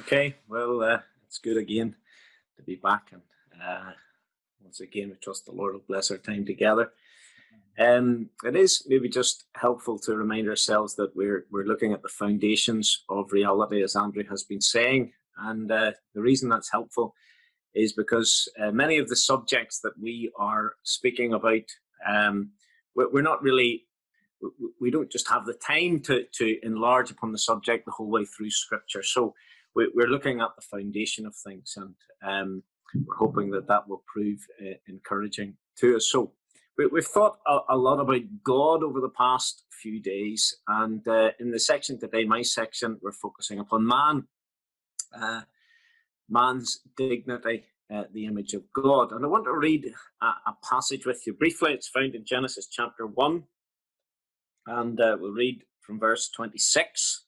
Okay, well, uh, it's good again to be back, and uh, once again, we trust the Lord will bless our time together. Um, it is maybe just helpful to remind ourselves that we're we're looking at the foundations of reality, as Andrew has been saying, and uh, the reason that's helpful is because uh, many of the subjects that we are speaking about, um, we're not really we don't just have the time to, to enlarge upon the subject the whole way through scripture. So we're looking at the foundation of things, and um, we're hoping that that will prove uh, encouraging to us. So we, have thought a, a, lot about God over the past few days, and uh, in the section today, my section, we're focusing upon man, uh, man's dignity, uh, the image of God. And I want to read a, a, passage with you briefly. It's found in Genesis chapter 1, and we'll read from verse 26.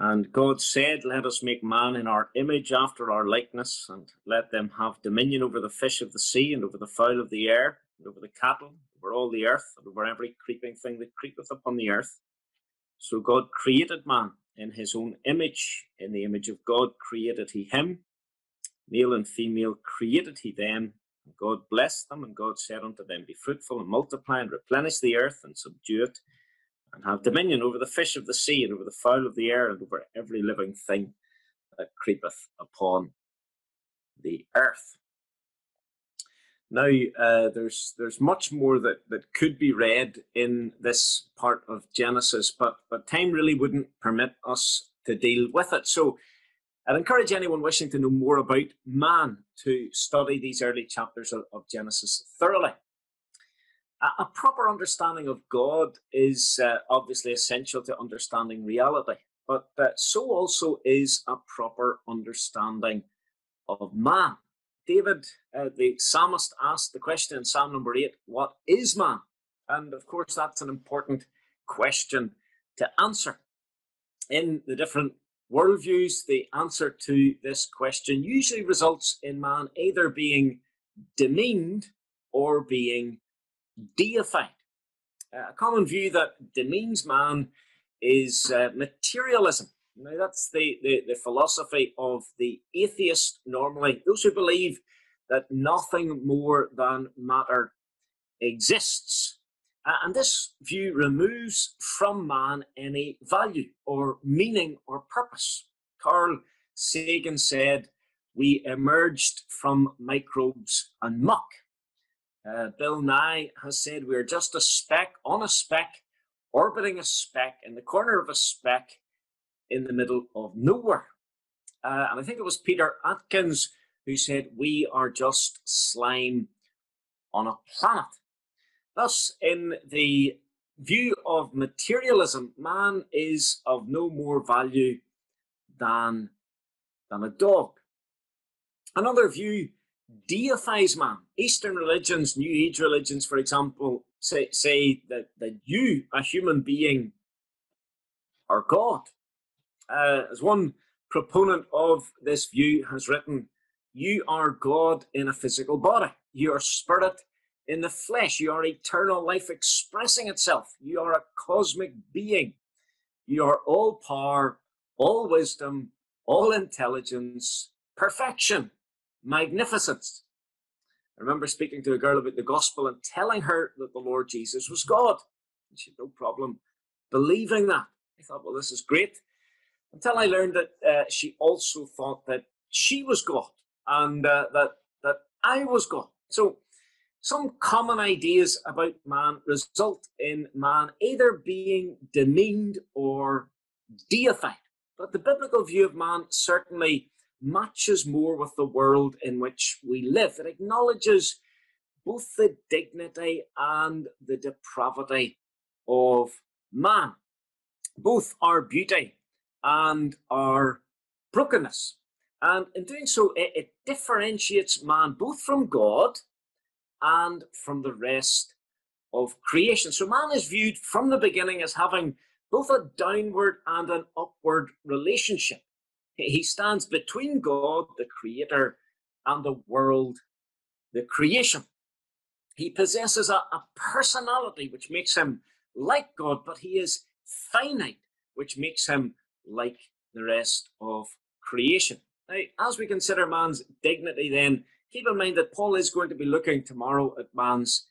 And God said, Let us make man in our image after our likeness, and let them have dominion over the fish of the sea, and over the fowl of the air, and over the cattle, over all the earth, and over every creeping thing that creepeth upon the earth. So God created man in his own image. In the image of God created he him. Male and female created he them. God blessed them, and God said unto them, Be fruitful and multiply, and replenish the earth, and subdue it and have dominion over the fish of the sea and over the fowl of the air and over every living thing that creepeth upon the earth. Now, uh, there's there's much more that, that could be read in this part of Genesis, but but time really wouldn't permit us to deal with it. So, I'd encourage anyone wishing to know more about man to study these early chapters of, of Genesis thoroughly a, proper understanding of God is uh, obviously essential to understanding reality, but uh, so also is a proper understanding of man. David, uh, the psalmist, asked the question in Psalm number eight, What is man? And of course, that's an important question to answer. In the different worldviews, the answer to this question usually results in man either being demeaned or being deified. Uh, a common view that demeans man is uh, materialism. Now, that's the, the, the, philosophy of the atheist normally, those who believe that nothing more than matter exists. Uh, and this view removes from man any value or meaning or purpose. Carl Sagan said, We emerged from microbes and muck. Uh, Bill Nye has said we're just a speck on a speck, orbiting a speck in the corner of a speck in the middle of nowhere. Uh, and I think it was Peter Atkins who said we are just slime on a planet. Thus, in the view of materialism, man is of no more value than, than a dog. Another view deifies man. Eastern religions, New Age religions, for example, say, say that, that you, a human being, are God. Uh, as one proponent of this view has written, you are God in a physical body. You are spirit in the flesh. You are eternal life expressing itself. You are a cosmic being. You are all power, all wisdom, all intelligence, perfection magnificence. I remember speaking to a girl about the gospel and telling her that the Lord Jesus was God. And she had no problem believing that. I thought, well, this is great. Until I learned that uh, she also thought that she was God and uh, that, that I was God. So some common ideas about man result in man either being demeaned or deified. But the biblical view of man certainly matches more with the world in which we live. It acknowledges both the dignity and the depravity of man, both our beauty and our brokenness. And in doing so, it, it differentiates man both from God and from the rest of creation. So man is viewed from the beginning as having both a downward and an upward relationship. He stands between God, the Creator, and the world, the creation. He possesses a, a personality which makes him like God, but he is finite, which makes him like the rest of creation. Now, as we consider man's dignity, then keep in mind that Paul is going to be looking tomorrow at man's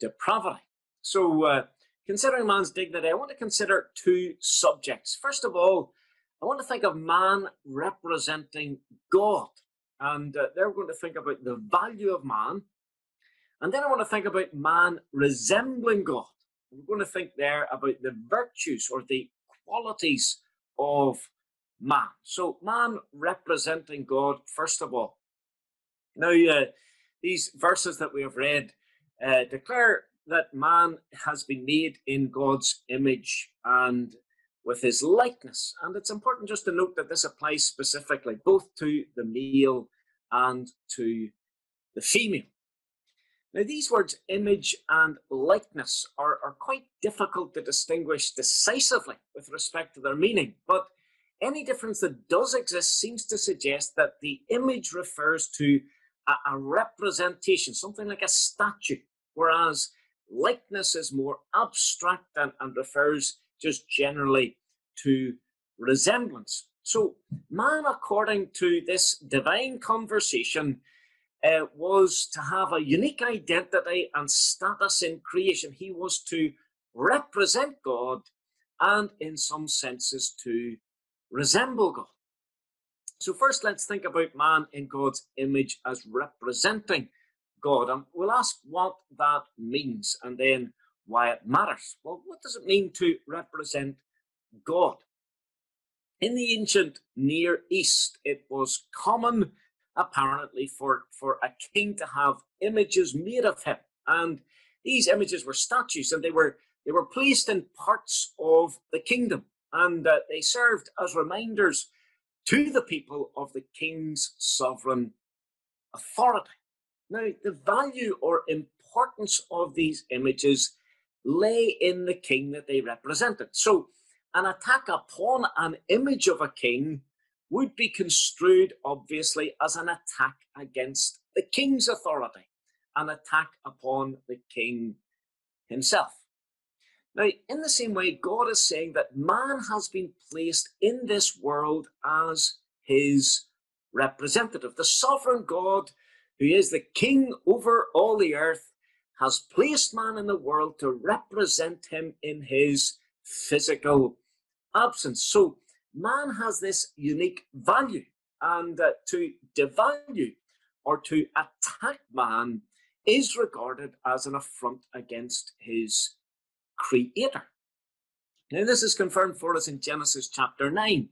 depravity. So, uh, considering man's dignity, I want to consider two subjects. First of all, I want to think of man representing God. And uh, then we're going to think about the value of man. And then I want to think about man resembling God. We're going to think there about the virtues or the qualities of man. So, man representing God, first of all. Now, uh, these verses that we have read uh, declare that man has been made in God's image and with his likeness. And it's important just to note that this applies specifically both to the male and to the female. Now, these words, image and likeness, are, are quite difficult to distinguish decisively with respect to their meaning, but any difference that does exist seems to suggest that the image refers to a, a representation, something like a statue, whereas likeness is more abstract and, and refers just generally to resemblance. So, man, according to this divine conversation, uh, was to have a unique identity and status in creation. He was to represent God and, in some senses, to resemble God. So, first, let's think about man in God's image as representing God. And we'll ask what that means and then why it matters. Well, what does it mean to represent God? In the ancient Near East, it was common, apparently, for, for a king to have images made of him. And these images were statues and they were, they were placed in parts of the kingdom. And uh, they served as reminders to the people of the king's sovereign authority. Now, the value or importance of these images lay in the king that they represented. So, an attack upon an image of a king would be construed, obviously, as an attack against the king's authority, an attack upon the king himself. Now, in the same way, God is saying that man has been placed in this world as his representative. The sovereign God who is the king over all the earth, has placed man in the world to represent him in his physical absence. So man has this unique value, and uh, to devalue or to attack man is regarded as an affront against his creator. Now, this is confirmed for us in Genesis chapter 9.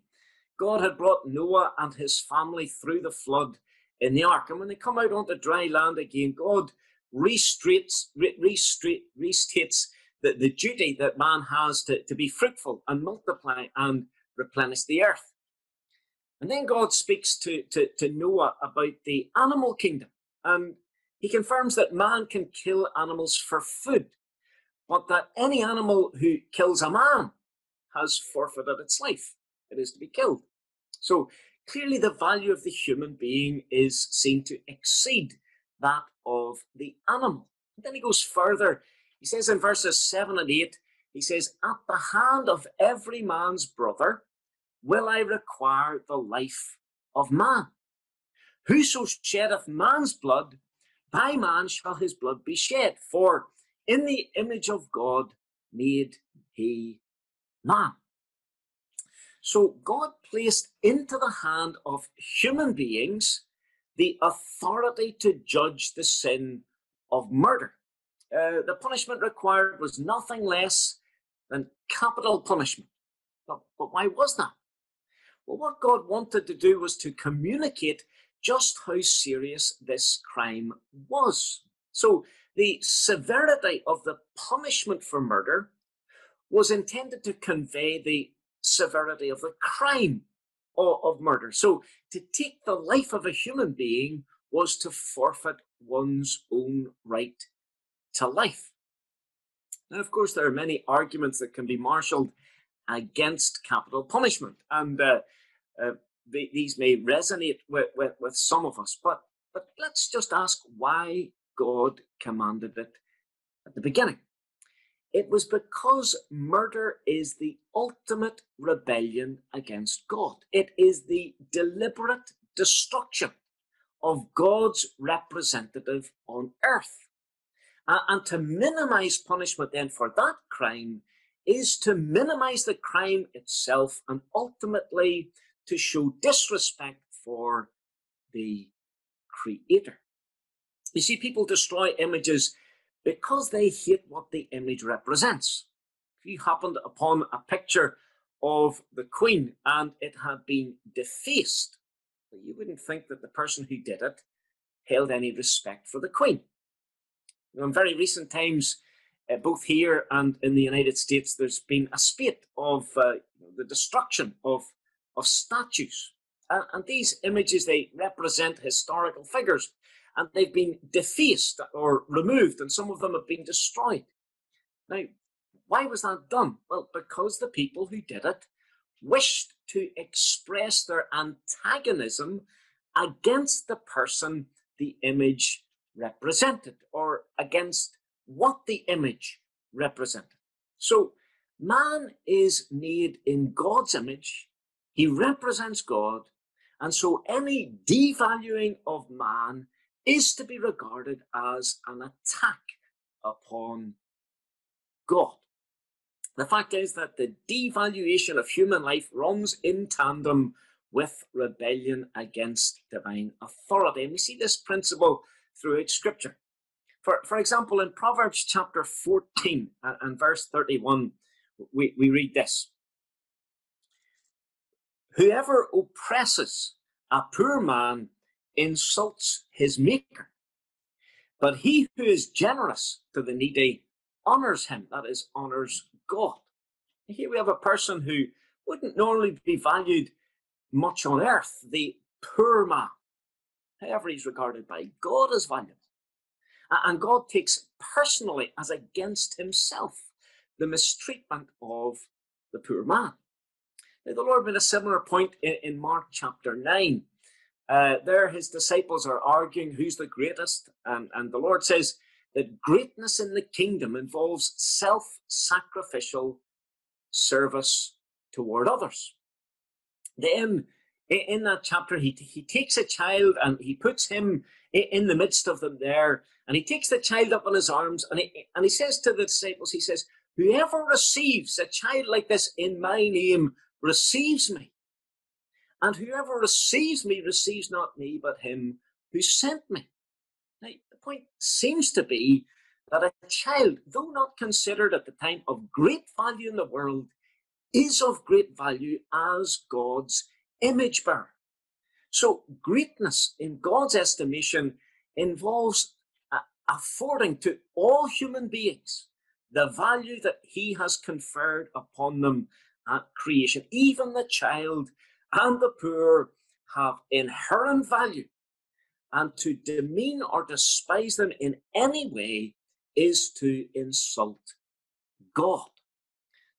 God had brought Noah and his family through the flood in the ark. And when they come out onto dry land again, God restates, restate, restates the, the duty that man has to, to be fruitful and multiply and replenish the earth. And then God speaks to, to, to Noah about the animal kingdom. And he confirms that man can kill animals for food, but that any animal who kills a man has forfeited its life. It is to be killed. So clearly the value of the human being is seen to exceed that of the animal. And then he goes further. He says in verses 7 and 8, he says, At the hand of every man's brother will I require the life of man. Whoso sheddeth man's blood, by man shall his blood be shed. For in the image of God made he man. So God placed into the hand of human beings the authority to judge the sin of murder. Uh, the punishment required was nothing less than capital punishment. But, but why was that? Well, what God wanted to do was to communicate just how serious this crime was. So, the severity of the punishment for murder was intended to convey the severity of the crime of, of murder. So to take the life of a human being was to forfeit one's own right to life. Now, of course, there are many arguments that can be marshalled against capital punishment, and uh, uh, the, these may resonate with, with, with some of us. But but let's just ask why God commanded it at the beginning. It was because murder is the ultimate rebellion against God. It is the deliberate destruction of God's representative on earth. Uh, and to minimize punishment then for that crime is to minimize the crime itself and ultimately to show disrespect for the creator. You see, people destroy images because they hate what the image represents. He happened upon a picture of the Queen and it had been defaced, you wouldn't think that the person who did it held any respect for the Queen. in very recent times, uh, both here and in the United States, there's been a spate of uh, the destruction of, of statues. Uh, and these images, they represent historical figures and they've been defaced or removed, and some of them have been destroyed. Now, why was that done? Well, because the people who did it wished to express their antagonism against the person the image represented or against what the image represented. So, man is made in God's image, he represents God, and so any devaluing of man is to be regarded as an attack upon God. The fact is that the devaluation of human life runs in tandem with rebellion against divine authority. And we see this principle throughout Scripture. For, for example, in Proverbs chapter 14 and, and verse 31, we, we read this Whoever oppresses a poor man insults his maker. But he who is generous to the needy honors him, that is, honors God. Here we have a person who wouldn't normally be valued much on earth, the poor man. However, he's regarded by God as valuable. And God takes personally as against himself the mistreatment of the poor man. Now, the Lord made a similar point in, Mark chapter 9 uh, there, his disciples are arguing who's the greatest, and, and the Lord says that greatness in the kingdom involves self sacrificial service toward others. Then, in that chapter, he, he takes a child and he puts him in the midst of them there, and he takes the child up in his arms, and he, and he says to the disciples, he says, Whoever receives a child like this in my name receives me. And whoever receives me receives not me, but him who sent me. Now, the point seems to be that a child, though not considered at the time of great value in the world, is of great value as God's image bearer. So, greatness in God's estimation involves affording to all human beings the value that He has conferred upon them at creation, even the child and the poor have inherent value, and to demean or despise them in any way is to insult God.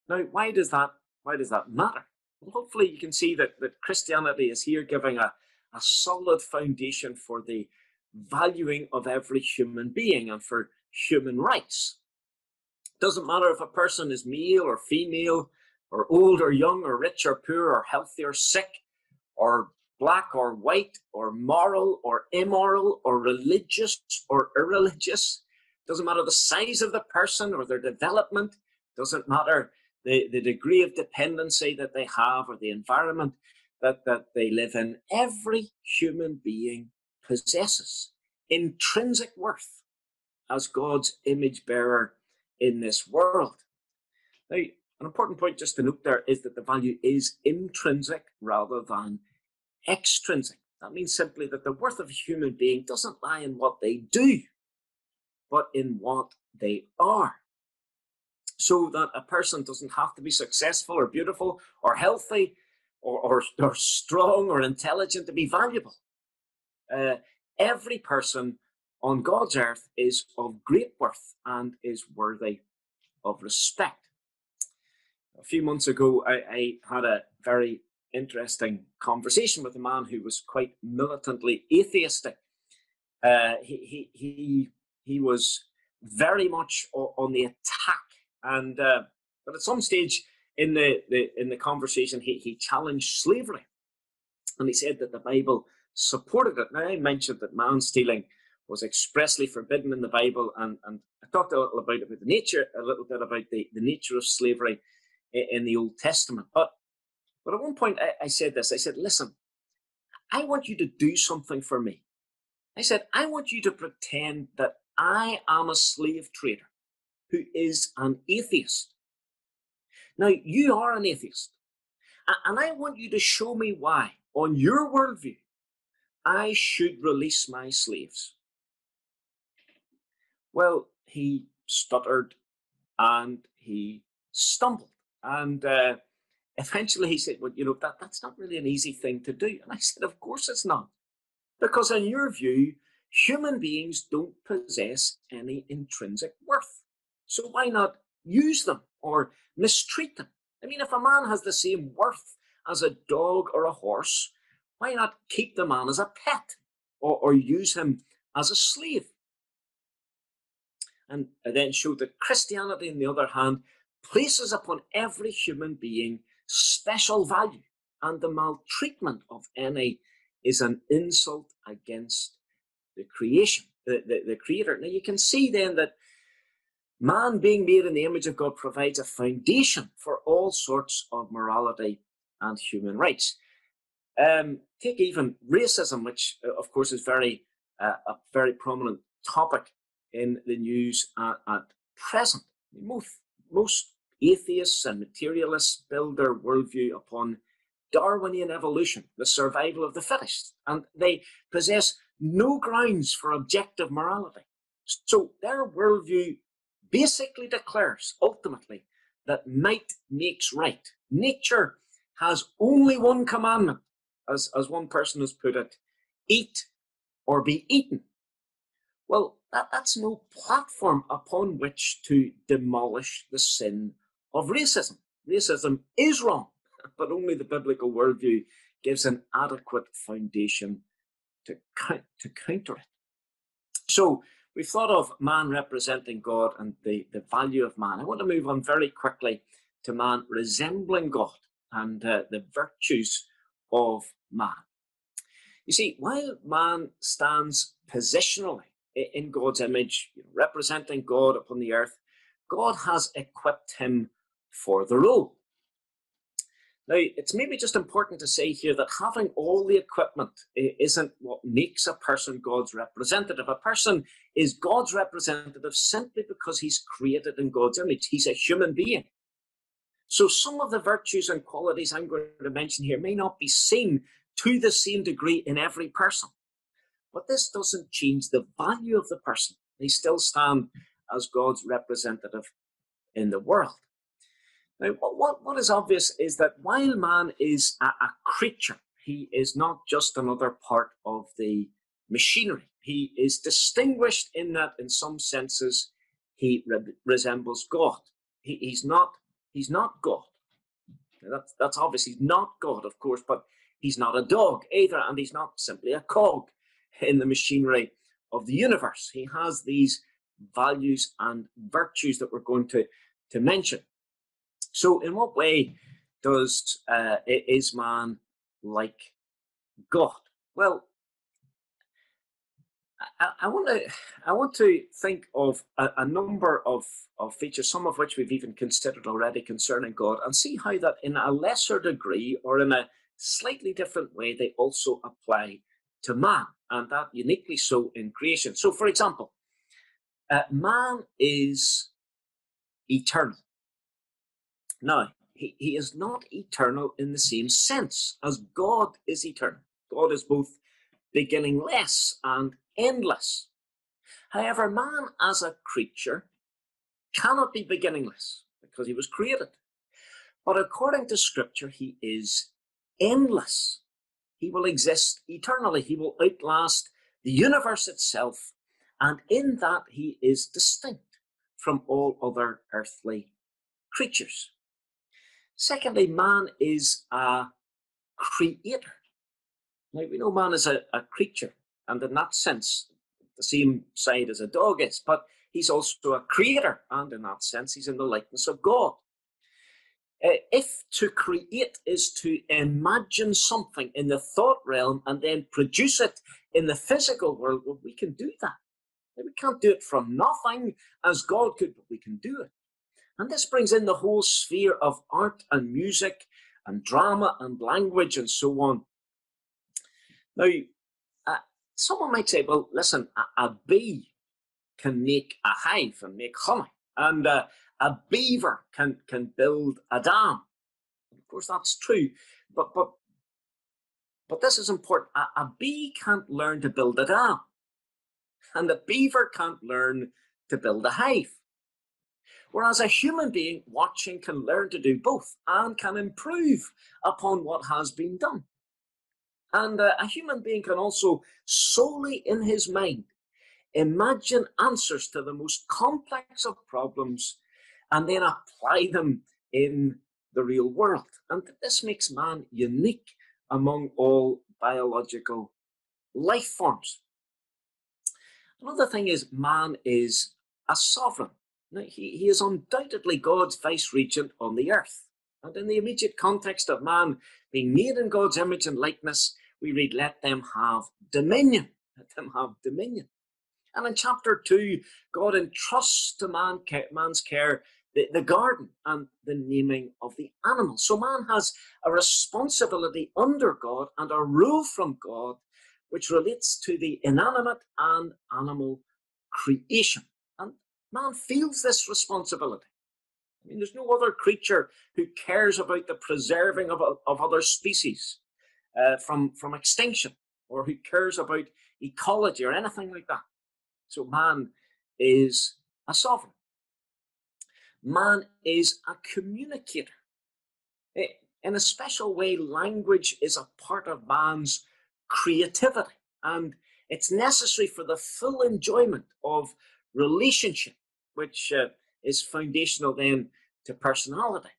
Now, why does that why does that matter? Well, hopefully you can see that, that Christianity is here giving a, a solid foundation for the valuing of every human being and for human rights. Doesn't matter if a person is male or female, or old or young or rich or poor or healthy or sick or black or white or moral or immoral or religious or irreligious. Doesn't matter the size of the person or their development. Doesn't matter the, the degree of dependency that they have or the environment that, that they live in. Every human being possesses intrinsic worth as God's image bearer in this world. Now, an important point just to note there is that the value is intrinsic rather than extrinsic. That means simply that the worth of a human being doesn't lie in what they do, but in what they are. So that a person doesn't have to be successful or beautiful or healthy or, or, or strong or intelligent to be valuable. Uh, every person on God's earth is of great worth and is worthy of respect a few months ago, I, I had a very interesting conversation with a man who was quite militantly atheistic. Uh, he, he, he, he was very much on the attack And uh, but at some stage in the, the in the conversation, he, he challenged slavery, and he said that the Bible supported it. Now I mentioned that man stealing was expressly forbidden in the Bible, and, and I talked a little about, about the nature, a little bit about the, the nature of slavery in, the Old Testament. But but at one point I, I said this. I said, "Listen, I want you to do something for me." I said, "I want you to pretend that I am a slave trader who is an atheist. Now you are an atheist, and I want you to show me why, on your worldview, I should release my slaves." Well, he stuttered and he stumbled. And uh, eventually he said, Well, you know, that, that's not really an easy thing to do. And I said, Of course it's not. Because in your view, human beings don't possess any intrinsic worth. So why not use them or mistreat them? I mean, if a man has the same worth as a dog or a horse, why not keep the man as a pet or, or use him as a slave? and I then showed that Christianity, on the other hand, places upon every human being special value, and the maltreatment of any is an insult against the creation, the, the, the creator. Now you can see then that man being made in the image of God provides a foundation for all sorts of morality and human rights. Um, take even racism, which uh, of course is very uh, a very prominent topic in the news at, at present. Most, most atheists and materialists build their worldview upon Darwinian evolution, the survival of the fittest, and they possess no grounds for objective morality. So their worldview basically declares ultimately that might makes right. Nature has only one commandment, as, as one person has put it eat or be eaten. Well, that, that's no platform upon which to demolish the sin of racism. Racism is wrong, but only the biblical worldview gives an adequate foundation to, to counter it. So we've thought of man representing God and the, the value of man. I want to move on very quickly to man resembling God and uh, the virtues of man. You see, while man stands positionally in God's image, representing God upon the earth, God has equipped him for the role. Now, it's maybe just important to say here that having all the equipment isn't what makes a person God's representative. A person is God's representative simply because he's created in God's image. He's a human being. So, some of the virtues and qualities I'm going to mention here may not be seen to the same degree in every person. But this doesn't change the value of the person. They still stand as God's representative in the world. Now, what, what is obvious is that while man is a, a creature, he is not just another part of the machinery. He is distinguished in that, in some senses, he re- resembles God. He, he's not. He's not God. Now that's that's obvious. He's not God, of course, but he's not a dog either, and he's not simply a cog in the machinery of the universe. He has these values and virtues that we're going to, to mention. So, in what way does uh, is man like God? Well, I, I, want to I want to think of a, a, number of, of features, some of which we've even considered already concerning God, and see how that, in a lesser degree or in a slightly different way, they also apply to man and that uniquely so in creation. So, for example, uh, man is eternal. Now, he, he is not eternal in the same sense as God is eternal. God is both beginningless and endless. However, man as a creature cannot be beginningless because he was created. But according to Scripture, he is endless. He will exist eternally. He will outlast the universe itself. And in that, he is distinct from all other earthly creatures. Secondly, man is a creator. Now, we know man is a, a creature, and in that sense, the same side as a dog is, but he's also a creator, and in that sense, he's in the likeness of God. Uh, if to create is to imagine something in the thought realm and then produce it in the physical world, well, we can do that. We can't do it from nothing as God could, but we can do it. And this brings in the whole sphere of art and music and drama and language and so on. Now, uh, someone might say, well, listen, a, a, bee can make a hive and make honey, and uh, a beaver can, can build a dam. Of course, that's true, but, but, but this is important. A, a bee can't learn to build a dam, and the beaver can't learn to build a hive. Whereas a human being watching can learn to do both and can improve upon what has been done. And uh, a human being can also solely in his mind imagine answers to the most complex of problems and then apply them in the real world. And this makes man unique among all biological life forms. Another thing is, man is a sovereign. Now, he, he is undoubtedly God's vice regent on the earth. And in the immediate context of man being made in God's image and likeness, we read, Let them have dominion. Let them have dominion. And in chapter 2, God entrusts to man, man's care the, the garden and the naming of the animals. So man has a responsibility under God and a rule from God which relates to the inanimate and animal creation. And man feels this responsibility. I mean, there's no other creature who cares about the preserving of, of other species uh, from, from extinction or who cares about ecology or anything like that. So man is a sovereign. Man is a communicator. In a special way, language is a part of man's creativity and it's necessary for the full enjoyment of relationship, which uh, is foundational then to personality.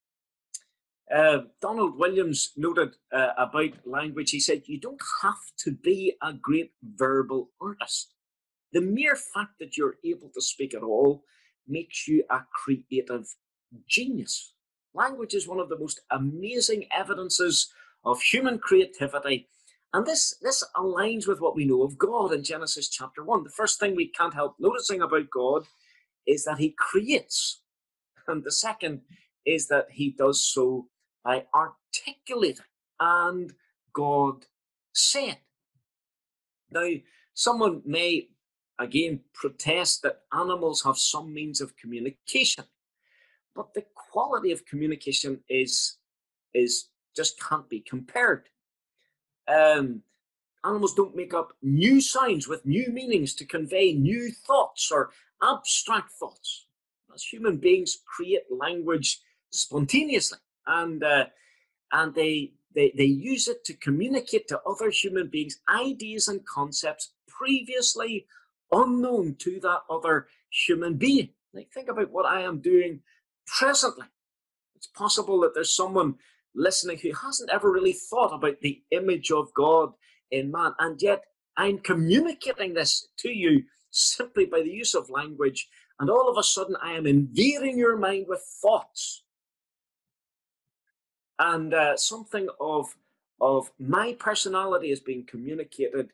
Uh, Donald Williams noted uh, about language, he said, You don't have to be a great verbal artist. The mere fact that you're able to speak at all makes you a creative genius. Language is one of the most amazing evidences of human creativity. And this, this aligns with what we know of God in Genesis chapter 1. The first thing we can't help noticing about God is that he creates. And the second is that he does so by articulating. And God said. Now, someone may again protest that animals have some means of communication, but the quality of communication is is just can't be compared. Um, animals don't make up new signs with new meanings to convey new thoughts or abstract thoughts. As human beings create language spontaneously, and uh, and they, they they use it to communicate to other human beings ideas and concepts previously unknown to that other human being. Like think about what I am doing presently. It's possible that there's someone listening who hasn't ever really thought about the image of God in man, and yet I'm communicating this to you simply by the use of language, and all of a sudden I am invading your mind with thoughts and uh, something of of my personality is being communicated,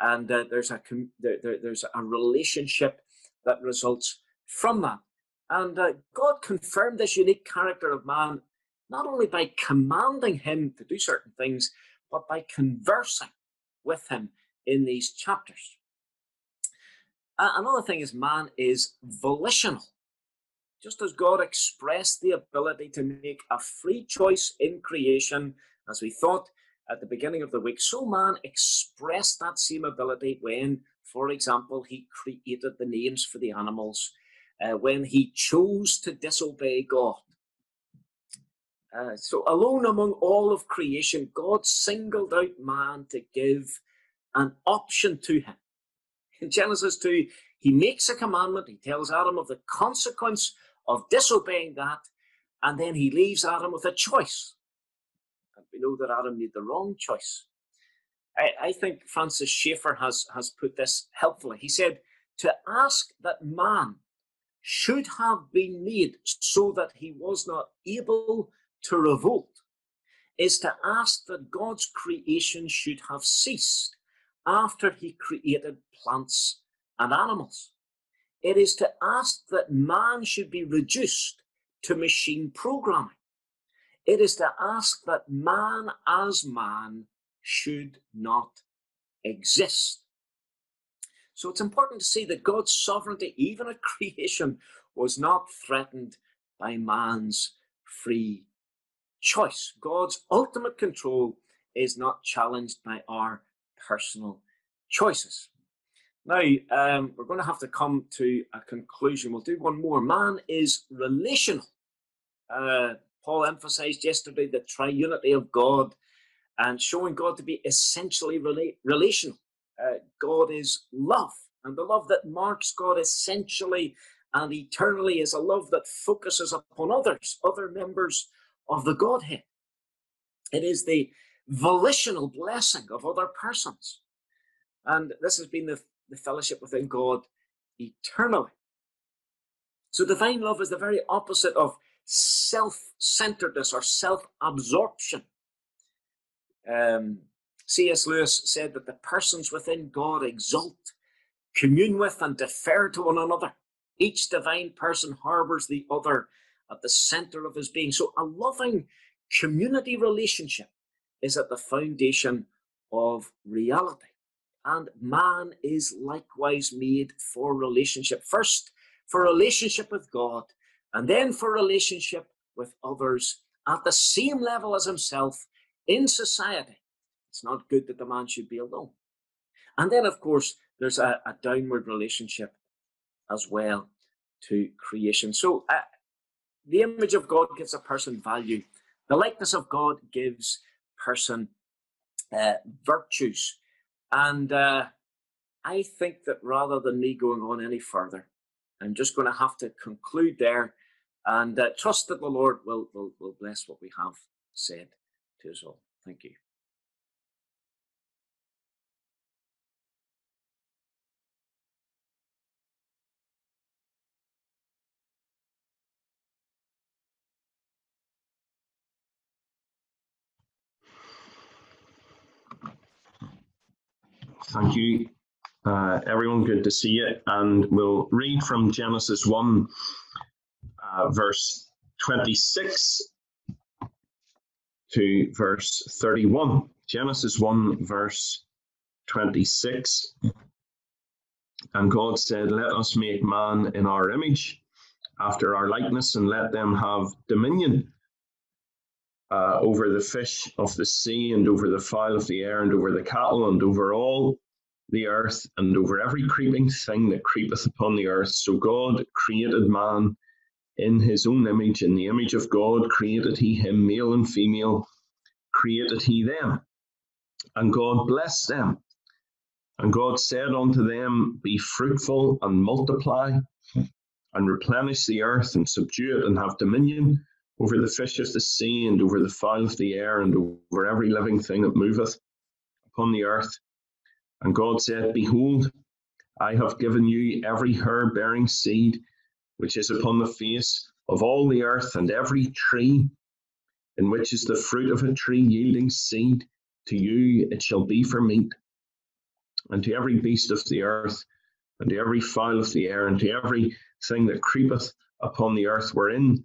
and uh, there's a there, there, there's a relationship that results from that. And uh, God confirmed this unique character of man not only by commanding him to do certain things, but by conversing with him in these chapters. Uh, another thing is man is volitional. Just as God expressed the ability to make a free choice in creation, as we thought at the beginning of the week, so man expressed that same ability when, for example, he created the names for the animals, uh, when he chose to disobey God. Uh, so, alone among all of creation, God singled out man to give an option to him. In Genesis 2, he makes a commandment, he tells Adam of the consequence of disobeying that, and then he leaves Adam with a choice. We know that Adam made the wrong choice. I, I think Francis Schaeffer has, has put this helpfully. He said, To ask that man should have been made so that he was not able to revolt is to ask that God's creation should have ceased after he created plants and animals. It is to ask that man should be reduced to machine programming. It is to ask that man as man should not exist. So it's important to see that God's sovereignty, even at creation, was not threatened by man's free choice. God's ultimate control is not challenged by our personal choices. Now, um, we're going to have to come to a conclusion. We'll do one more. Man is relational. Uh, Paul emphasized yesterday the triunity of God and showing God to be essentially rela- relational. Uh, God is love, and the love that marks God essentially and eternally is a love that focuses upon others, other members of the Godhead. It is the volitional blessing of other persons. And this has been the, the fellowship within God eternally. So divine love is the very opposite of self centeredness or self absorption. Um, C.S. Lewis said that the persons within God exult, commune with, and defer to one another. Each divine person harbors the other at the center of his being. So a loving community relationship is at the foundation of reality. And man is likewise made for relationship. First, for relationship with God, and then for relationship with others at the same level as himself in society. It's not good that the man should be alone. And then, of course, there's a, a downward relationship as well to creation. So, uh, the image of God gives a person value. The likeness of God gives person uh, virtues. And uh, I think that rather than me going on any further, I'm just going to have to conclude there and uh, trust that the Lord will, will, will bless what we have said to us all. Thank you. Thank you, uh, everyone. Good to see you. And we'll read from Genesis 1, uh, verse 26 to verse 31. Genesis 1, verse 26. And God said, Let us make man in our image, after our likeness, and let them have dominion uh, over the fish of the sea, and over the fowl of the air, and over the cattle, and over all the earth, and over every creeping thing that creepeth upon the earth. So God created man in his own image, in the image of God created he him, male and female created he them. And God blessed them. And God said unto them, Be fruitful and multiply, and replenish the earth, and subdue it, and have dominion over the fish of the sea, and over the fowl of the air, and over every living thing that moveth upon the earth. And God said, Behold, I have given you every herb bearing seed which is upon the face of all the earth, and every tree in which is the fruit of a tree yielding seed. To you it shall be for meat, and to every beast of the earth, and to every fowl of the air, and to every thing that creepeth upon the earth wherein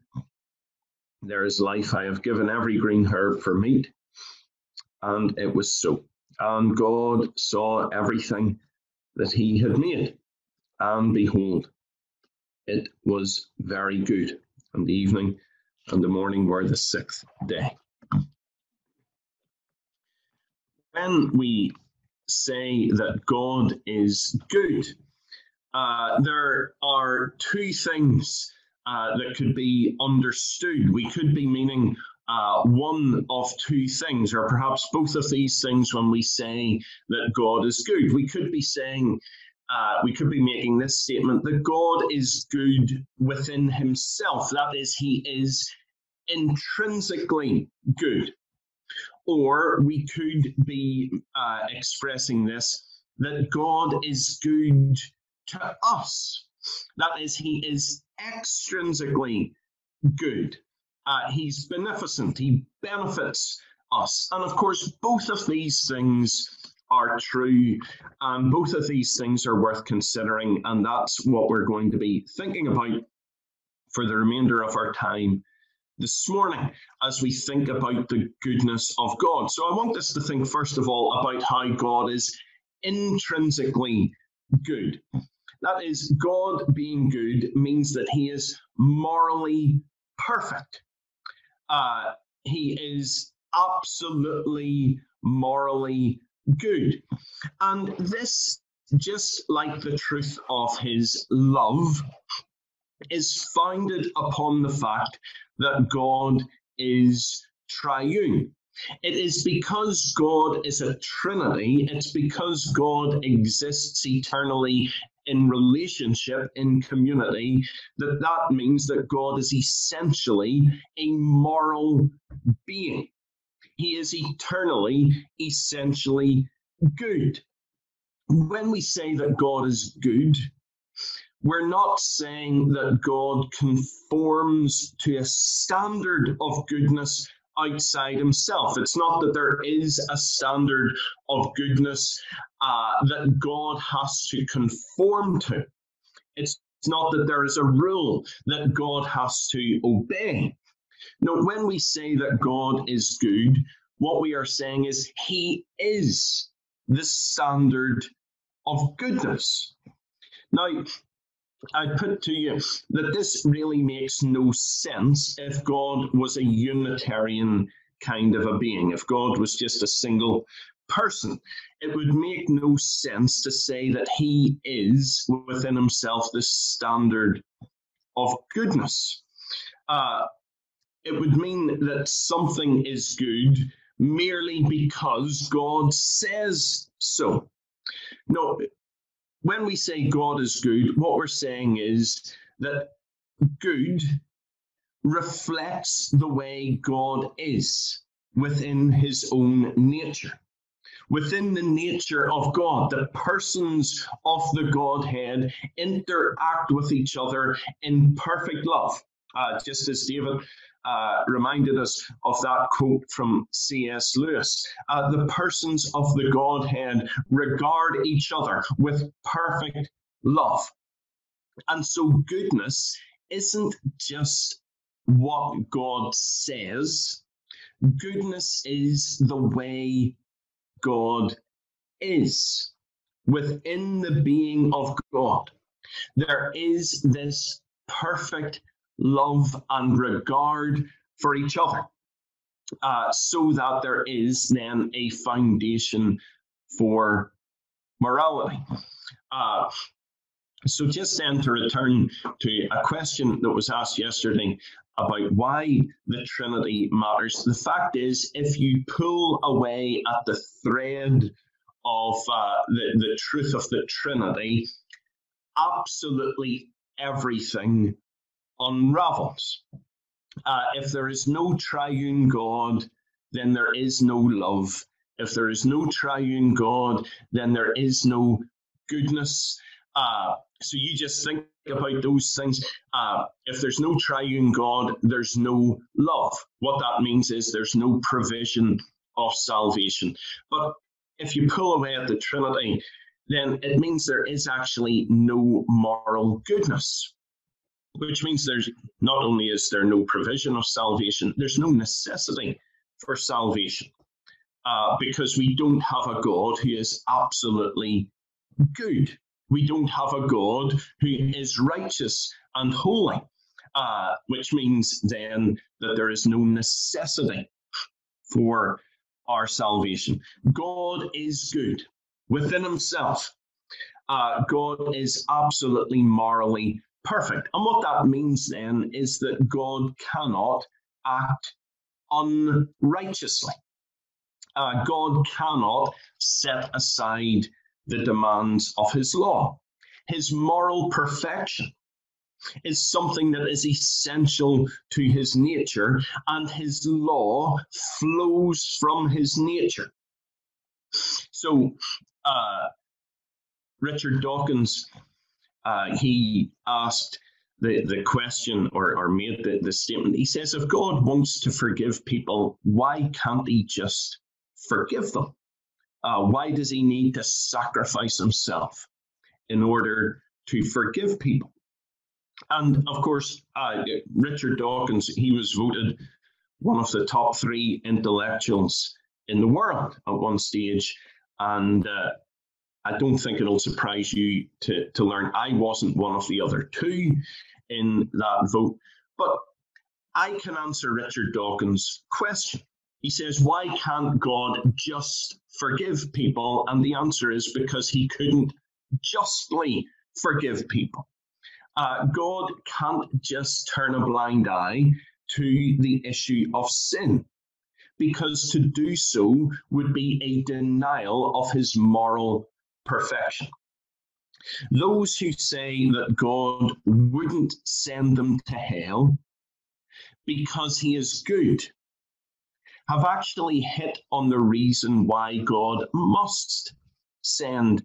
there is life. I have given every green herb for meat. And it was so. And God saw everything that he had made, and behold, it was very good. And the evening and the morning were the sixth day. When we say that God is good, uh, there are two things uh, that could be understood. We could be meaning uh, one of two things, or perhaps both of these things when we say that God is good. We could be saying, uh, we could be making this statement that God is good within himself. That is, he is intrinsically good. Or we could be uh, expressing this that God is good to us. That is, he is extrinsically good. Uh, he's beneficent. He benefits us. And of course, both of these things are true, and both of these things are worth considering. And that's what we're going to be thinking about for the remainder of our time this morning as we think about the goodness of God. So I want us to think, first of all, about how God is intrinsically good. That is, God being good means that he is morally perfect. Uh, he is absolutely morally good. And this, just like the truth of his love, is founded upon the fact that God is triune. It is because God is a Trinity, it's because God exists eternally in relationship, in community, that that means that God is essentially a moral being. He is eternally, essentially good. When we say that God is good, we're not saying that God conforms to a standard of goodness outside himself. It's not that there is a standard of goodness uh, that God has to conform to. It's not that there is a rule that God has to obey. No, when we say that God is good, what we are saying is he is the standard of goodness. Now, I put to you that this really makes no sense if God was a Unitarian kind of a being, if God was just a single person. It would make no sense to say that he is within himself the standard of goodness. Uh, it would mean that something is good merely because God says so. No, when we say God is good, what we're saying is that good reflects the way God is within his own nature. Within the nature of God, the persons of the Godhead interact with each other in perfect love. Uh, just as David uh, reminded us of that quote from C.S. Lewis. Uh, the persons of the Godhead regard each other with perfect love. And so, goodness isn't just what God says, goodness is the way God is. Within the being of God, there is this perfect love and regard for each other, uh, so that there is then a foundation for morality. Uh, so, just then to return to a question that was asked yesterday about why the Trinity matters, the fact is, if you pull away at the thread of uh, the, the truth of the Trinity, absolutely everything unravels. Uh, if there is no triune God, then there is no love. If there is no triune God, then there is no goodness. Uh, so you just think about those things. Uh, if there's no triune God, there's no love. What that means is there's no provision of salvation. But if you pull away at the Trinity, then it means there is actually no moral goodness which means there's not only is there no provision of salvation, there's no necessity for salvation uh, because we don't have a God who is absolutely good. We don't have a God who is righteous and holy, uh, which means then that there is no necessity for our salvation. God is good within himself. Uh, God is absolutely morally perfect. And what that means then is that God cannot act unrighteously. Uh, God cannot set aside the demands of his law. His moral perfection is something that is essential to his nature, and his law flows from his nature. So, uh, Richard Dawkins uh, he asked the, the question or, or made the, the statement. He says, if God wants to forgive people, why can't he just forgive them? Uh, why does he need to sacrifice himself in order to forgive people? And of course, uh, Richard Dawkins, he was voted one of the top three intellectuals in the world at one stage. And uh, I don't think it'll surprise you to, to learn I wasn't one of the other two in that vote. But I can answer Richard Dawkins' question. He says, Why can't God just forgive people? And the answer is because he couldn't justly forgive people. Uh, God can't just turn a blind eye to the issue of sin, because to do so would be a denial of his moral perfection. Those who say that God wouldn't send them to hell because he is good have actually hit on the reason why God must send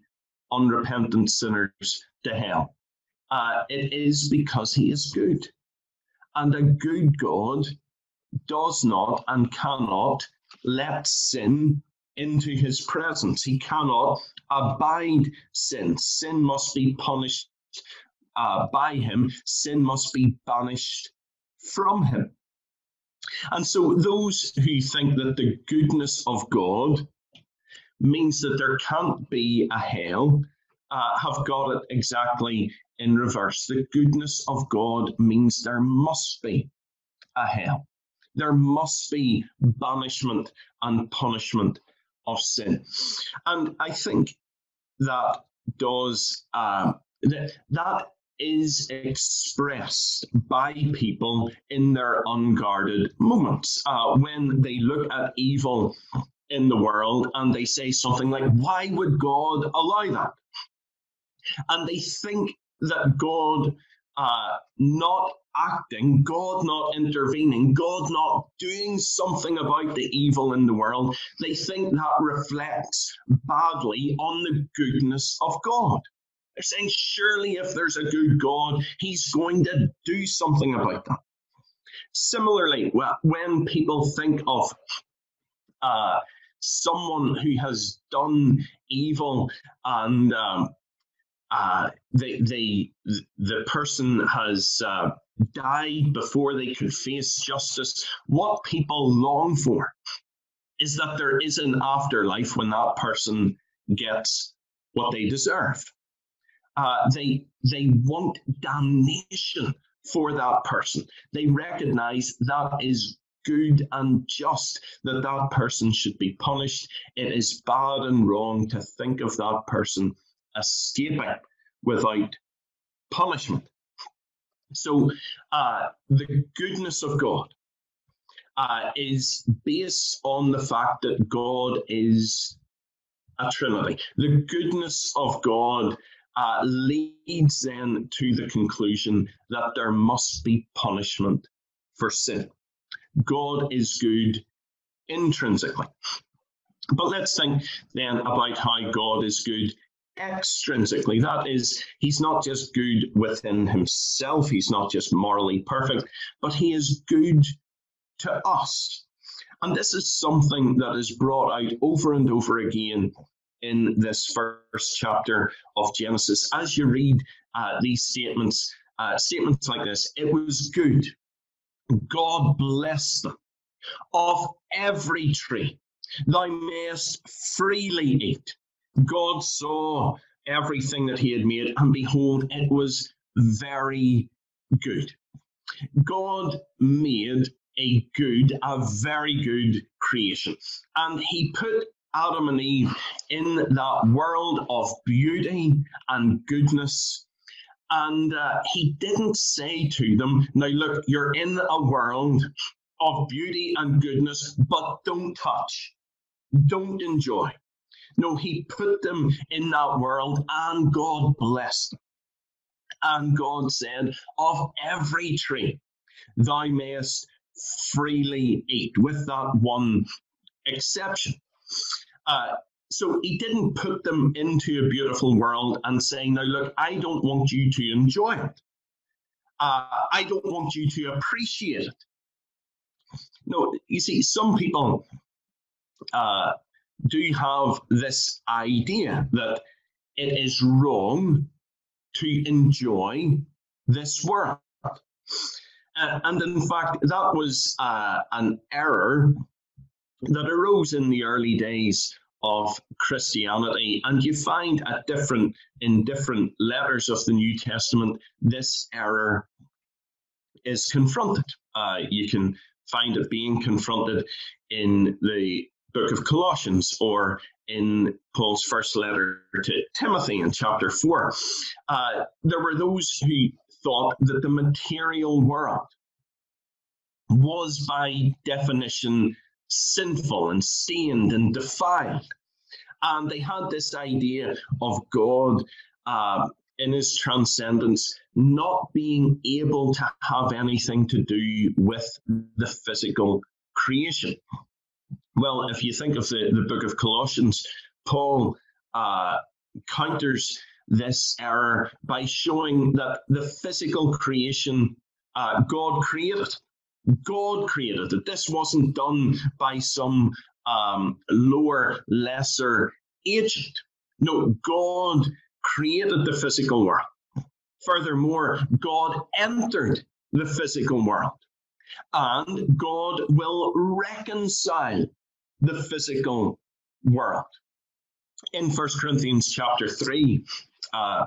unrepentant sinners to hell. Uh, it is because he is good. And a good God does not and cannot let sin into his presence. He cannot abide sin. Sin must be punished uh, by him, sin must be banished from him. And so, those who think that the goodness of God means that there can't be a hell uh, have got it exactly in reverse. The goodness of God means there must be a hell. There must be banishment and punishment of sin. And I think that does that, that is expressed by people in their unguarded moments uh, when they look at evil in the world and they say something like, Why would God allow that? And they think that God uh, not acting, God not intervening, God not doing something about the evil in the world, they think that reflects badly on the goodness of God. They're saying, surely if there's a good God, he's going to do something about that. Similarly, when people think of uh, someone who has done evil and um, uh, they, they, the person has uh, died before they could face justice. What people long for is that there is an afterlife when that person gets what they deserve. Uh, they they want damnation for that person. They recognize that is good and just that that person should be punished. It is bad and wrong to think of that person escaping without punishment. So, uh, the goodness of God uh, is based on the fact that God is a Trinity. The goodness of God uh, leads then to the conclusion that there must be punishment for sin. God is good intrinsically. But let's think then about how God is good extrinsically. That is, he's not just good within himself, he's not just morally perfect, but he is good to us. And this is something that is brought out over and over again in this first chapter of Genesis. As you read uh, these statements, uh, statements like this, it was good. God blessed them. Of every tree thou mayest freely eat. God saw everything that he had made, and behold, it was very good. God made a good, a very good creation. And he put Adam and Eve in that world of beauty and goodness. And uh, he didn't say to them, Now look, you're in a world of beauty and goodness, but don't touch, don't enjoy. No, he put them in that world and God blessed them. And God said, Of every tree thou mayest freely eat, with that one exception. Uh, so he didn't put them into a beautiful world and say, Now, look, I don't want you to enjoy it. uh, I don't want you to appreciate it. No, you see, some people uh, do you have this idea that it is wrong to enjoy this world. Uh, and in fact, that was uh, an error that arose in the early days of Christianity, and you find at different in different letters of the New Testament this error is confronted. Uh, you can find it being confronted in the book of Colossians or in Paul's first letter to Timothy in chapter 4. Uh, there were those who thought that the material world was by definition sinful and stained and defiled. And they had this idea of God uh, in his transcendence not being able to have anything to do with the physical creation. Well, if you think of the, the book of Colossians, Paul uh, counters this error by showing that the physical creation uh, God created. God created it. This wasn't done by some um, lower, lesser agent. No, God created the physical world. Furthermore, God entered the physical world. And God will reconcile the physical world. In First Corinthians chapter 3, uh,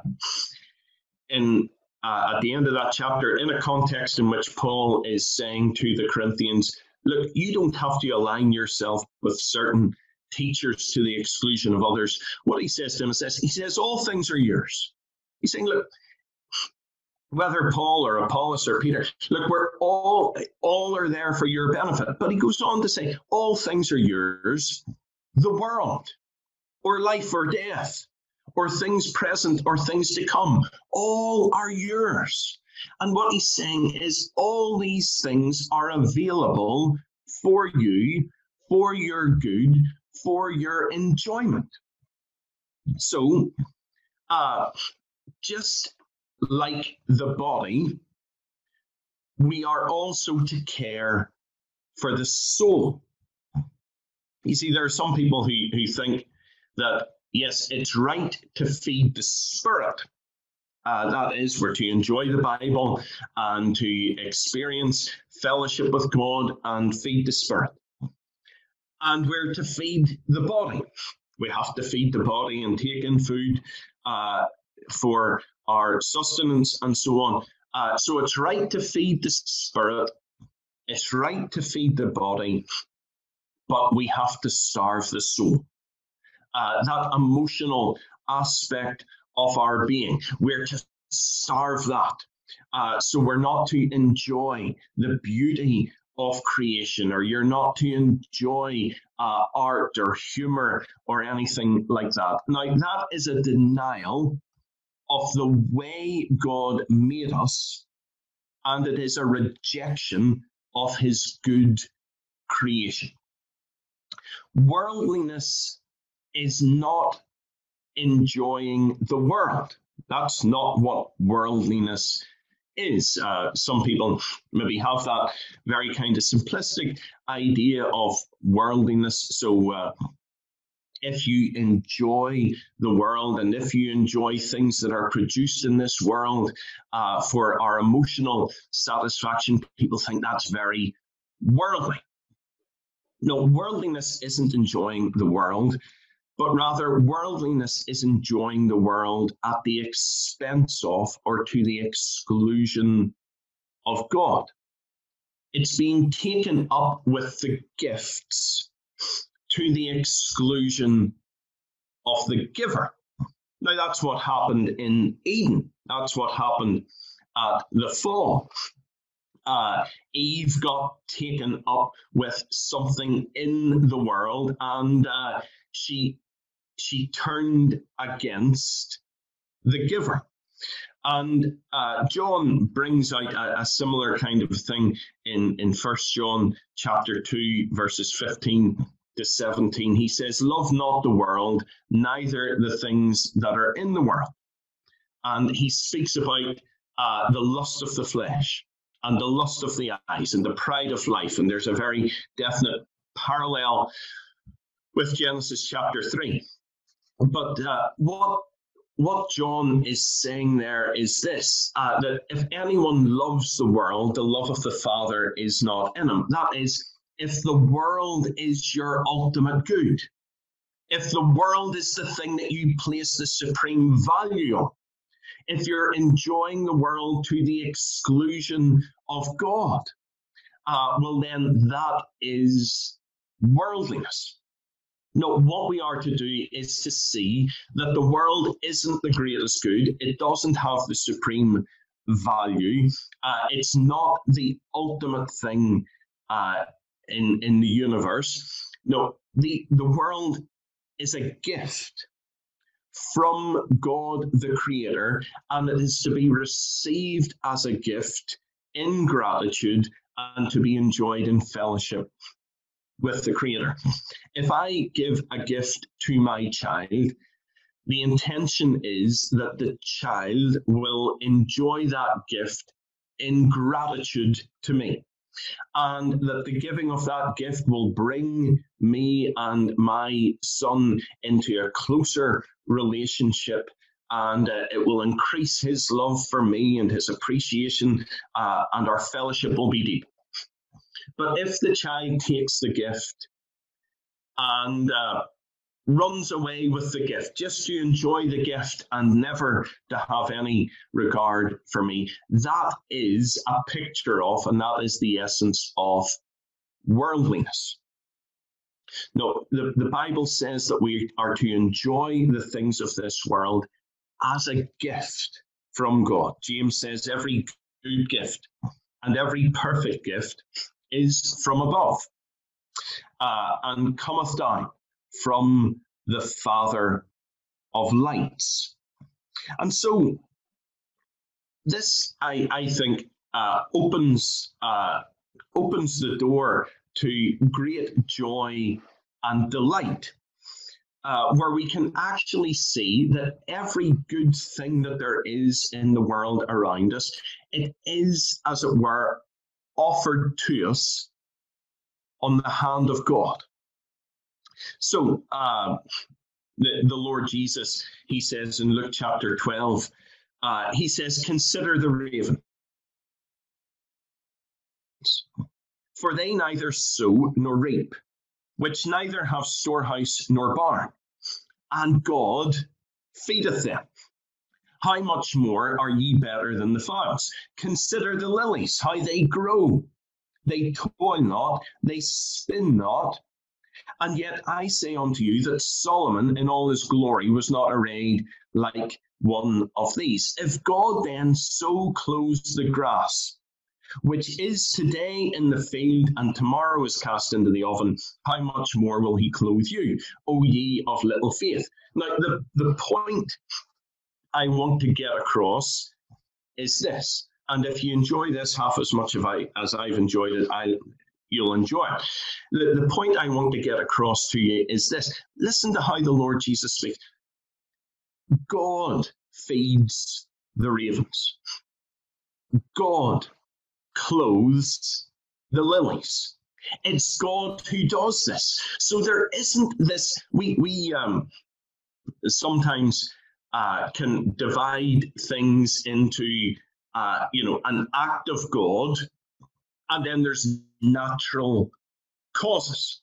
in uh, at the end of that chapter, in a context in which Paul is saying to the Corinthians, look, you don't have to align yourself with certain teachers to the exclusion of others. What he says to them is he says, all things are yours. He's saying, look, whether Paul or Apollos or Peter, look, we're all all are there for your benefit. But he goes on to say, all things are yours, the world, or life or death, or things present or things to come, all are yours. And what he's saying is all these things are available for you, for your good, for your enjoyment. So, uh, just like the body, we are also to care for the soul. You see, there are some people who, who think that, yes, it's right to feed the spirit. Uh, that is, we're to enjoy the Bible and to experience fellowship with God and feed the spirit. And we're to feed the body. We have to feed the body and take in food uh, for our sustenance and so on. Uh, so it's right to feed the spirit, it's right to feed the body, but we have to starve the soul. Uh, that emotional aspect of our being, we're to starve that. Uh, so we're not to enjoy the beauty of creation, or you're not to enjoy uh, art or humor or anything like that. Now, that is a denial of the way God made us, and it is a rejection of his good creation. Worldliness is not enjoying the world. That's not what worldliness is. Uh, some people maybe have that very kind of simplistic idea of worldliness. So, uh, if you enjoy the world and if you enjoy things that are produced in this world uh, for our emotional satisfaction, people think that's very worldly. No, worldliness isn't enjoying the world, but rather worldliness is enjoying the world at the expense of or to the exclusion of God. It's being taken up with the gifts to the exclusion of the giver. Now, that's what happened in Eden. That's what happened at the fall. Uh, Eve got taken up with something in the world, and uh, she she turned against the giver. And uh, John brings out a, a, similar kind of thing in in First John chapter two, verses fifteen to 17, he says, Love not the world, neither the things that are in the world. And he speaks about uh, the lust of the flesh and the lust of the eyes and the pride of life. And there's a very definite parallel with Genesis chapter 3. But uh, what what John is saying there is this uh, that if anyone loves the world, the love of the Father is not in him. That is, if the world is your ultimate good, if the world is the thing that you place the supreme value on, if you're enjoying the world to the exclusion of God, uh, well, then that is worldliness. No, what we are to do is to see that the world isn't the greatest good. It doesn't have the supreme value. Uh, it's not the ultimate thing uh, in in the universe. No, the the world is a gift from God the Creator, and it is to be received as a gift in gratitude and to be enjoyed in fellowship with the Creator. If I give a gift to my child, the intention is that the child will enjoy that gift in gratitude to me. And that the giving of that gift will bring me and my son into a closer relationship and uh, it will increase his love for me and his appreciation, uh, and our fellowship will be deep. But if the child takes the gift and uh, runs away with the gift just to enjoy the gift and never to have any regard for me, that is a picture of, and that is the essence of worldliness. No, the, the Bible says that we are to enjoy the things of this world as a gift from God. James says every good gift and every perfect gift is from above uh, and cometh down from the Father of lights. And so this, I, I think, uh, opens uh, opens the door to great joy and delight, uh, where we can actually see that every good thing that there is in the world around us, it is, as it were, offered to us on the hand of God. So, uh, the, the Lord Jesus, he says in Luke chapter 12, uh, he says, Consider the ravens, for they neither sow nor reap, which neither have storehouse nor barn, and God feedeth them. How much more are ye better than the fowls? Consider the lilies, how they grow. They toil not, they spin not. And yet I say unto you that Solomon in all his glory was not arrayed like one of these. If God then so clothes the grass, which is today in the field and tomorrow is cast into the oven, how much more will he clothe you, O ye of little faith? Now, the, the point I want to get across is this. And if you enjoy this half as much as, I, as I've enjoyed it, I, you'll enjoy it. The, the point I want to get across to you is this listen to how the Lord Jesus speaks. God feeds the ravens, God clothes the lilies. It's God who does this. So there isn't this, we, we um, sometimes uh, can divide things into, uh, you know, an act of God, and then there's natural causes.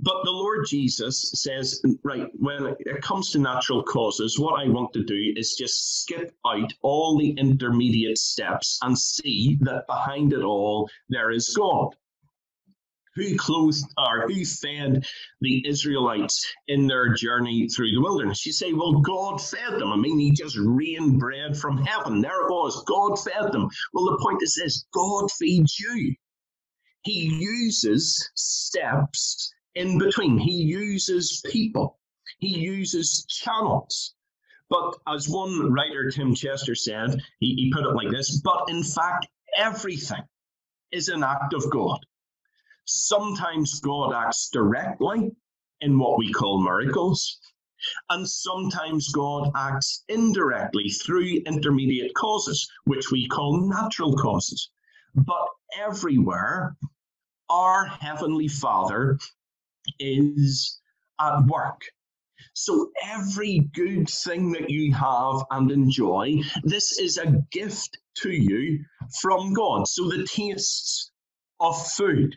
But the Lord Jesus says, right, when it comes to natural causes, what I want to do is just skip out all the intermediate steps and see that behind it all there is God who clothed or who fed the Israelites in their journey through the wilderness. You say, well, God fed them. I mean, he just rained bread from heaven. There it was. God fed them. Well, the point is this God feeds you. He uses steps in between, he uses people, he uses channels. But as one writer, Tim Chester, said, he, he put it like this but in fact, everything is an act of God. Sometimes God acts directly in what we call miracles. And sometimes God acts indirectly through intermediate causes, which we call natural causes. But everywhere, our Heavenly Father is at work. So every good thing that you have and enjoy, this is a gift to you from God. So the tastes of food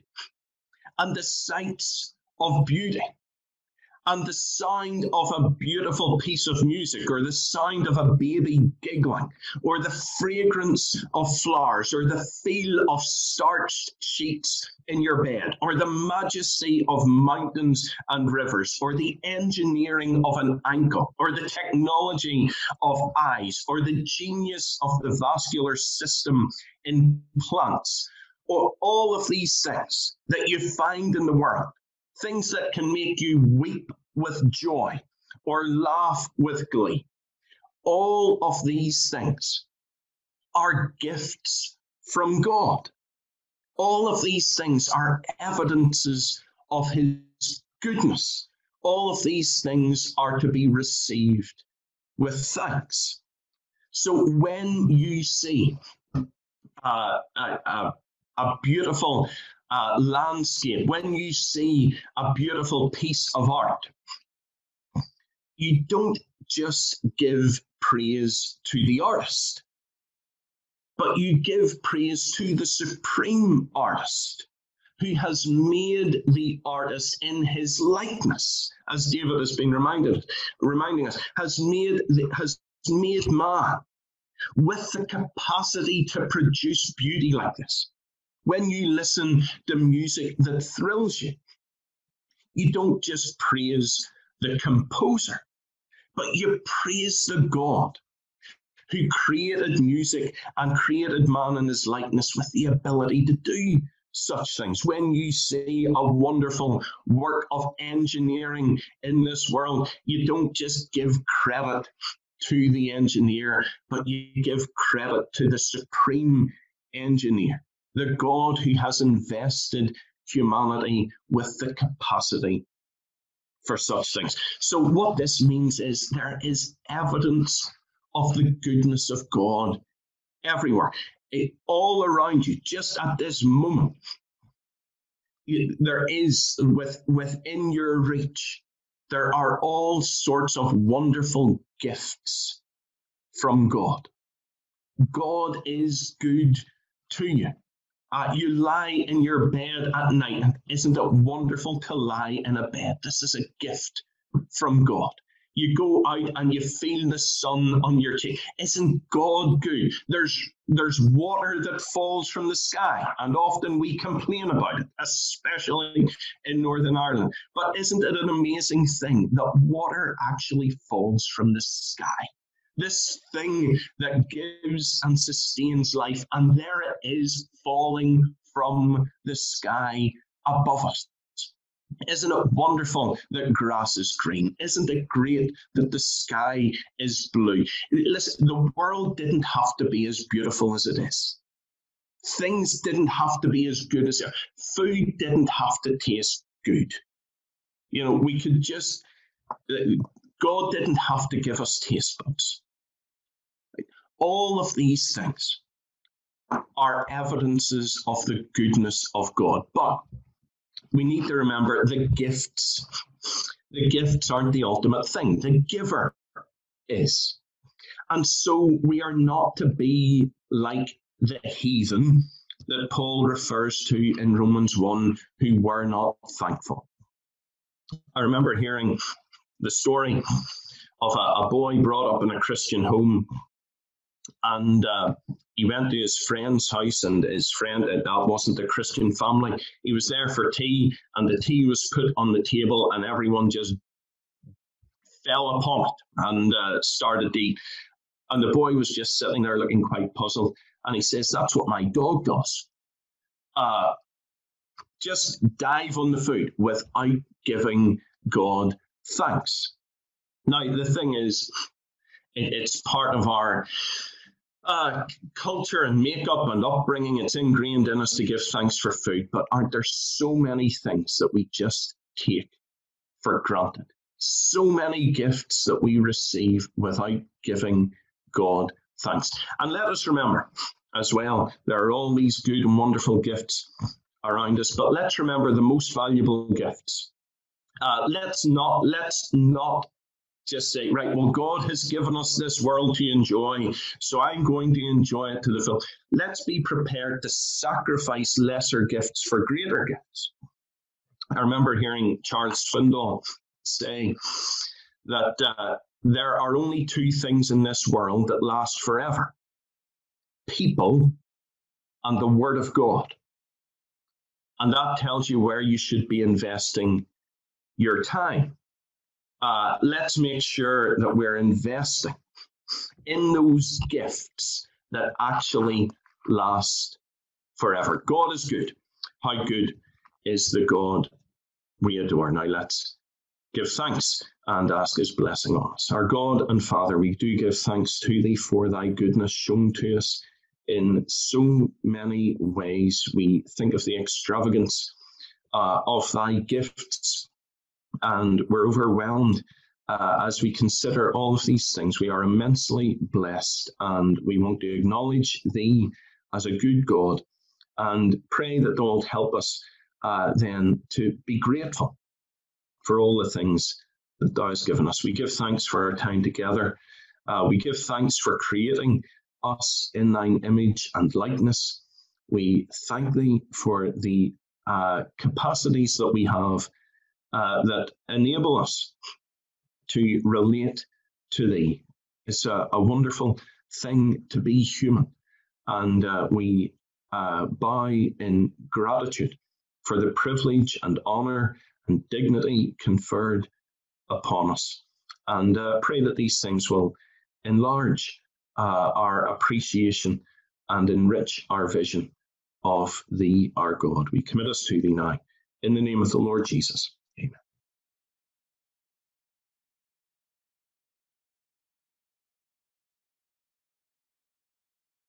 and the sights of beauty and the sound of a beautiful piece of music, or the sound of a baby giggling, or the fragrance of flowers, or the feel of starched sheets in your bed, or the majesty of mountains and rivers, or the engineering of an ankle, or the technology of eyes, or the genius of the vascular system in plants, or all of these things that you find in the world things that can make you weep with joy or laugh with glee. All of these things are gifts from God. All of these things are evidences of His goodness. All of these things are to be received with thanks. So when you see uh, a, a, a beautiful uh, landscape, when you see a beautiful piece of art, you don't just give praise to the artist, but you give praise to the supreme artist who has made the artist in his likeness, as David has been reminded, reminding us, has made has made man with the capacity to produce beauty like this when you listen to music that thrills you, you don't just praise the composer, but you praise the God who created music and created man in his likeness with the ability to do such things. When you see a wonderful work of engineering in this world, you don't just give credit to the engineer, but you give credit to the supreme engineer the God who has invested humanity with the capacity for such things. So, what this means is there is evidence of the goodness of God everywhere, it, all around you, just at this moment. You, there is with, within your reach, there are all sorts of wonderful gifts from God. God is good to you. Uh, you lie in your bed at night, isn't it wonderful to lie in a bed? This is a gift from God. You go out and you feel the sun on your cheek. Isn't God good? There's there's water that falls from the sky, and often we complain about it, especially in Northern Ireland. But isn't it an amazing thing that water actually falls from the sky? This thing that gives and sustains life, and there it is falling from the sky above us. Isn't it wonderful that grass is green? Isn't it great that the sky is blue? Listen, the world didn't have to be as beautiful as it is. Things didn't have to be as good as it. Food didn't have to taste good. You know, we could just, uh, God didn't have to give us taste buds. All of these things are evidences of the goodness of God. But we need to remember the gifts. The gifts aren't the ultimate thing, the giver is. And so we are not to be like the heathen that Paul refers to in Romans 1 who were not thankful. I remember hearing the story of a, a boy brought up in a Christian home and uh, he went to his friend's house, and his friend uh, that wasn't a Christian family. He was there for tea, and the tea was put on the table, and everyone just fell upon it and uh, started to eat. And the boy was just sitting there looking quite puzzled, and he says, "That's what my dog does." Uh, just dive on the food without giving God thanks. Now, the thing is, it's part of our uh, culture and makeup and upbringing, it's ingrained in us to give thanks for food. But aren't there so many things that we just take for granted? so many gifts that we receive without giving God thanks. And let us remember as well, there are all these good and wonderful gifts around us, but let's remember the most valuable gifts. Uh, let's not let's not just say, right, well, God has given us this world to enjoy, so I'm going to enjoy it to the full. Let's be prepared to sacrifice lesser gifts for greater gifts. I remember hearing Charles Swindoll say that uh, there are only two things in this world that last forever people and the Word of God. And that tells you where you should be investing your time uh, let's make sure that we're investing in those gifts that actually last forever. God is good. How good is the God we adore? Now let's give thanks and ask his blessing on us. Our God and Father, we do give thanks to thee for thy goodness shown to us in so many ways. We think of the extravagance uh, of thy gifts and we're overwhelmed uh, as we consider all of these things. We are immensely blessed, and we want to acknowledge Thee as a good God and pray that Thou will help us uh, then to be grateful for all the things that Thou hast given us. We give thanks for our time together. Uh, we give thanks for creating us in Thine image and likeness. We thank Thee for the uh, capacities that we have uh, that enable us to relate to Thee. It's a, a wonderful thing to be human, and uh, we uh, bow in gratitude for the privilege and honour and dignity conferred upon us, and uh, pray that these things will enlarge our appreciation and enrich our vision of Thee, our God. We commit us to Thee now. In the name of the Lord Jesus. Amen.